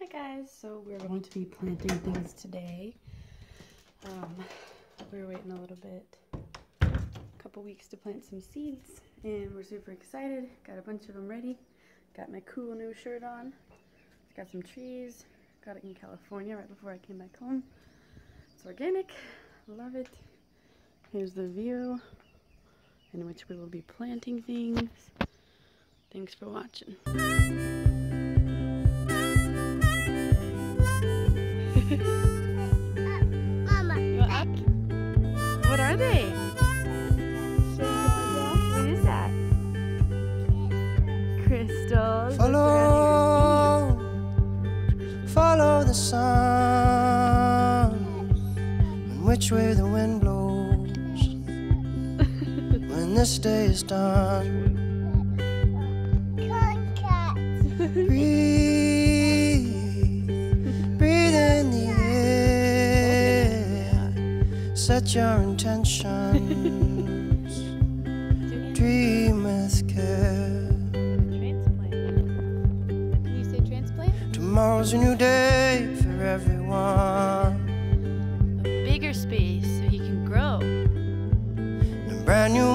Hi guys, so we're going to be planting things today. Um, we are waiting a little bit, a couple weeks to plant some seeds, and we're super excited. Got a bunch of them ready. Got my cool new shirt on. Got some trees. Got it in California right before I came back home. It's organic. Love it. Here's the view in which we will be planting things. Thanks for watching. Are they? What is that? Crystals. Follow, follow the sun, and which way the wind blows. when this day is done, set your intentions, dream with care. Transplant. Can you say transplant? Tomorrow's a new day for everyone. A bigger space so he can grow. A brand new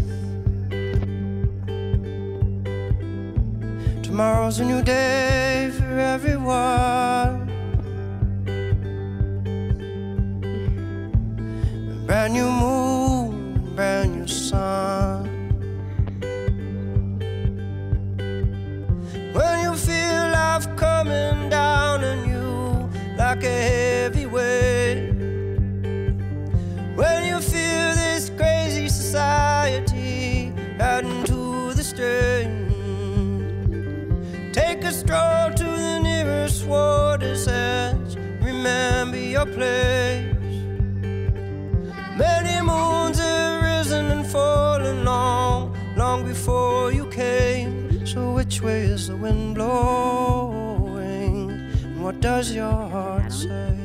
Tomorrow's a new day for everyone. A brand new moon, brand new sun. When you feel life coming down on you like a heavy weight. When you feel this crazy society adding to the strain. Place. Many moons have risen and fallen long, long before you came. So which way is the wind blowing? And what does your heart say?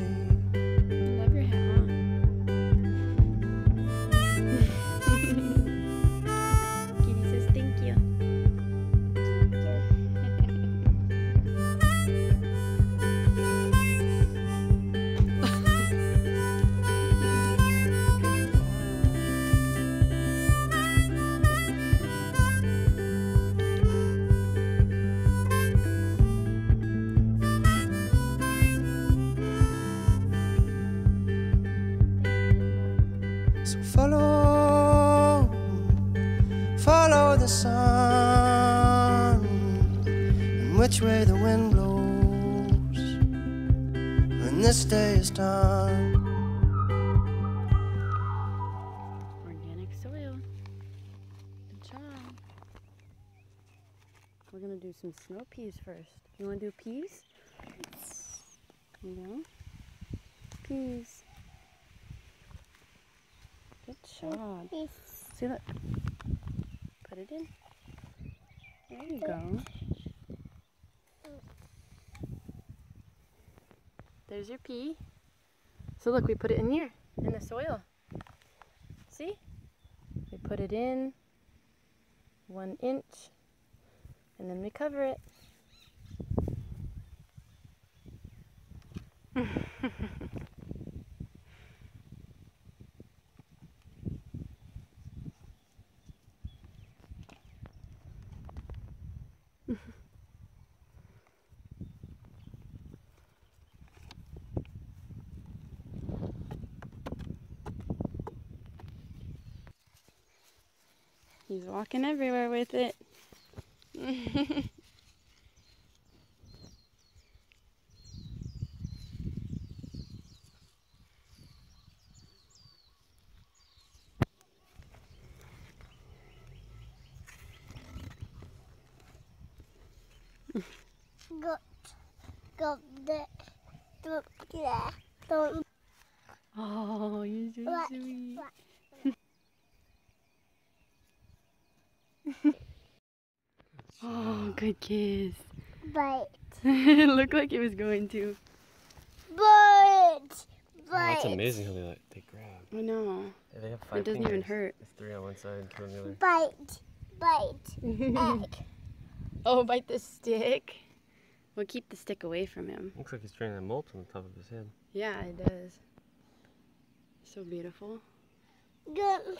So follow, follow the sun, and which way the wind blows when this day is done. Organic soil. Good job. We're gonna do some snow peas first. You wanna do peas? No. Peas. Good job. See that? Put it in. There you go. There's your pea. So look, we put it in here, in the soil. See? We put it in one inch and then we cover it. He's walking everywhere with it. Go, go, the, yeah, don't. oh, you're so sweet. Oh, good kiss. Bite, it looked like it was going to. bite, Oh, bite. that's amazing how they like they grab. I know. Yeah, they have five It doesn't even hurt. It's three on one side and two on the other. Bite, bite, egg. oh, bite the stick. We'll keep the stick away from him. Looks like he's training a molt on the top of his head. Yeah, it does. So beautiful. Don't